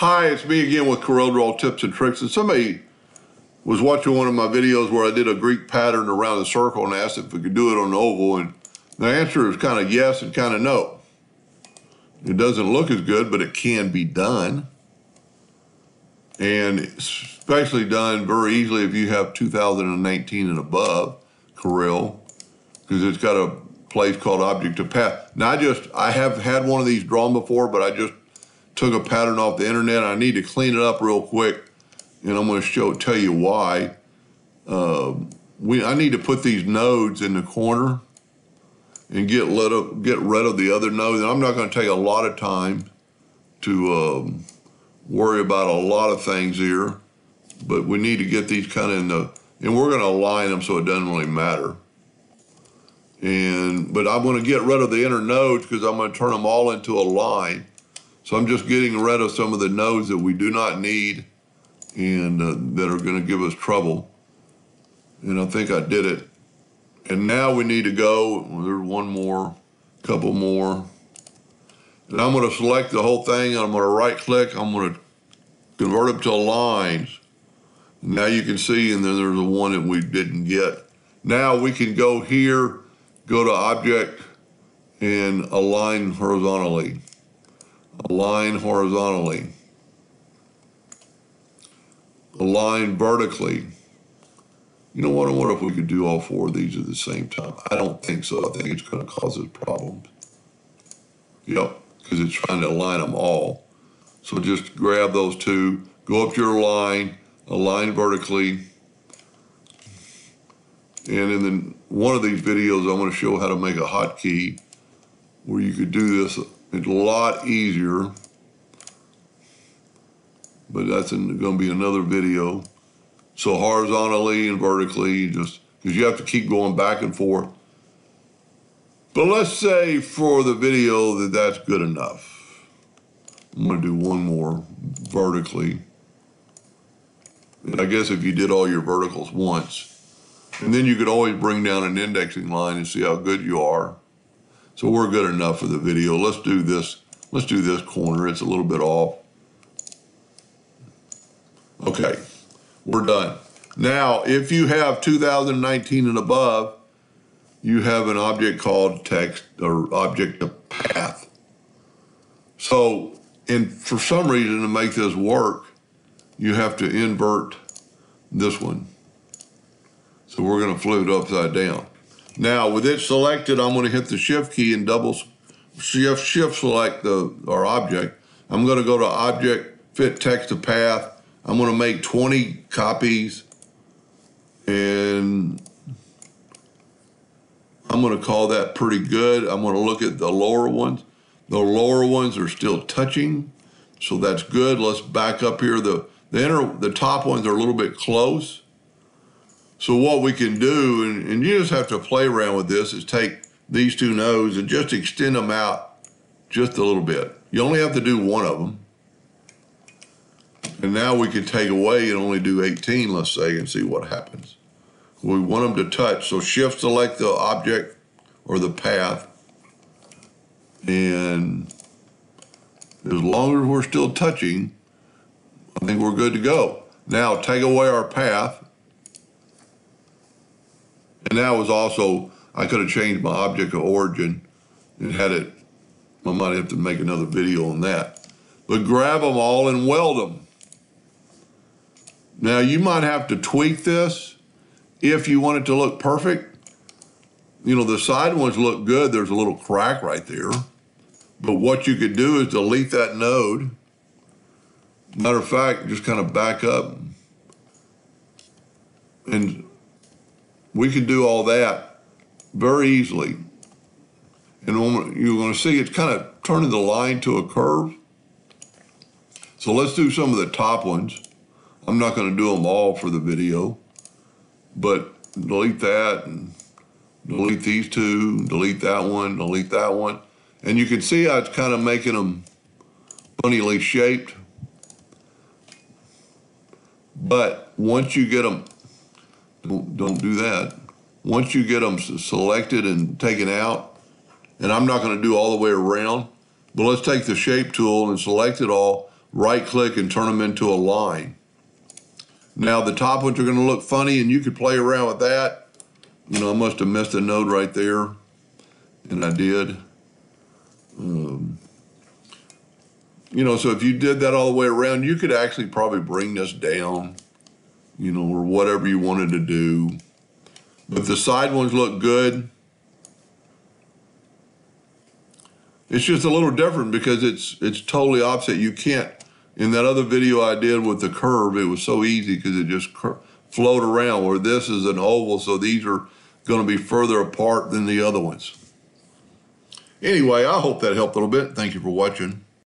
Hi, it's me again with CorelDRAW tips and tricks. And somebody was watching one of my videos where I did a Greek pattern around the circle and asked if we could do it on an oval. And the answer is kind of yes and kind of no. It doesn't look as good, but it can be done. And especially done very easily if you have 2019 and above Corel, because it's got a place called object to path. Now I just, I have had one of these drawn before, but I just took a pattern off the internet. I need to clean it up real quick, and I'm going to show, tell you why. Uh, we, I need to put these nodes in the corner and get rid of, get rid of the other nodes. And I'm not going to take a lot of time to um, worry about a lot of things here, but we need to get these kind of in the, and we're going to align them so it doesn't really matter. And, but I'm going to get rid of the inner nodes because I'm going to turn them all into a line. So I'm just getting rid of some of the nodes that we do not need and uh, that are going to give us trouble. And I think I did it. And now we need to go, there's one more, couple more. And I'm going to select the whole thing. I'm going to right click. I'm going to convert them to lines. Now you can see, and then there's the one that we didn't get. Now we can go here, go to object and align horizontally. Align horizontally. Align vertically. You know what? I wonder if we could do all four of these at the same time. I don't think so. I think it's going to cause us problems. Yep, because it's trying to align them all. So just grab those two, go up your line, align vertically. And in the, one of these videos, I'm going to show how to make a hotkey where you could do this it's a lot easier, but that's going to be another video. So horizontally and vertically, just because you have to keep going back and forth. But let's say for the video that that's good enough. I'm going to do one more vertically. And I guess if you did all your verticals once, and then you could always bring down an indexing line and see how good you are. So we're good enough for the video. Let's do this. Let's do this corner. It's a little bit off. Okay, we're done. Now, if you have 2019 and above, you have an object called text or object path. So, and for some reason to make this work, you have to invert this one. So we're going to flip it upside down. Now, with it selected, I'm going to hit the shift key and double shift, shift select the our object. I'm going to go to object, fit text to path. I'm going to make 20 copies and I'm going to call that pretty good. I'm going to look at the lower ones. The lower ones are still touching, so that's good. Let's back up here. The the inner, the top ones are a little bit close. So what we can do, and, and you just have to play around with this, is take these two nodes and just extend them out just a little bit. You only have to do one of them. And now we can take away and only do 18, let's say, and see what happens. We want them to touch, so shift select the object or the path. And as long as we're still touching, I think we're good to go. Now take away our path and that was also, I could have changed my object of origin and had it, I might have to make another video on that. But grab them all and weld them. Now you might have to tweak this if you want it to look perfect. You know, the side ones look good. There's a little crack right there. But what you could do is delete that node. Matter of fact, just kind of back up and we can do all that very easily. And you're going to see it's kind of turning the line to a curve. So let's do some of the top ones. I'm not going to do them all for the video, but delete that and delete these two, delete that one, delete that one. And you can see how it's kind of making them funnily shaped. But once you get them don't, don't do that. Once you get them selected and taken out, and I'm not going to do all the way around, but let's take the shape tool and select it all. right click and turn them into a line. Now the top ones are gonna look funny and you could play around with that. You know, I must have missed a node right there, and I did. Um, you know, so if you did that all the way around, you could actually probably bring this down, you know, or whatever you wanted to do. But the side ones look good. It's just a little different because it's it's totally opposite. You can't. In that other video I did with the curve, it was so easy because it just cur- flowed around. Where this is an oval, so these are going to be further apart than the other ones. Anyway, I hope that helped a little bit. Thank you for watching.